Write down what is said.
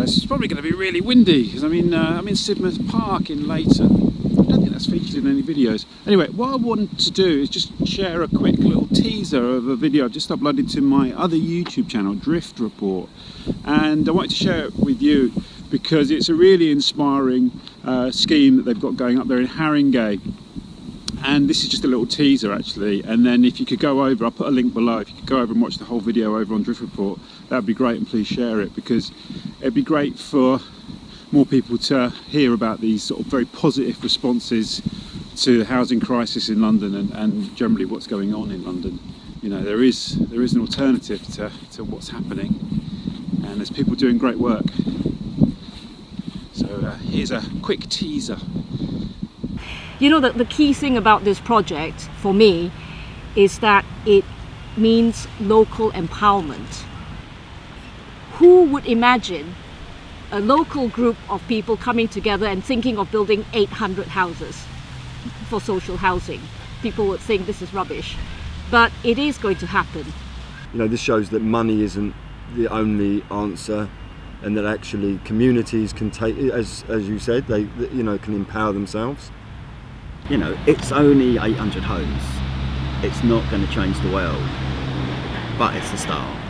Uh, it's probably going to be really windy because I'm in, uh, I'm in Sidmouth Park in Leyton. I don't think that's featured in any videos. Anyway, what I want to do is just share a quick little teaser of a video I've just uploaded to my other YouTube channel, Drift Report. And I wanted to share it with you because it's a really inspiring uh, scheme that they've got going up there in Haringey and this is just a little teaser actually. And then if you could go over I'll put a link below. If you could go over and watch the whole video over on Drift Report that would be great and please share it because it'd be great for more people to hear about these sort of very positive responses to the housing crisis in London and, and generally what's going on in London. You know there is there is an alternative to, to what's happening and there's people doing great work. So uh, here's a quick teaser you know, the, the key thing about this project for me is that it means local empowerment. Who would imagine a local group of people coming together and thinking of building 800 houses for social housing? People would think this is rubbish, but it is going to happen. You know, this shows that money isn't the only answer and that actually communities can take, as, as you said, they you know can empower themselves you know, it's only 800 homes. It's not going to change the world, but it's a start.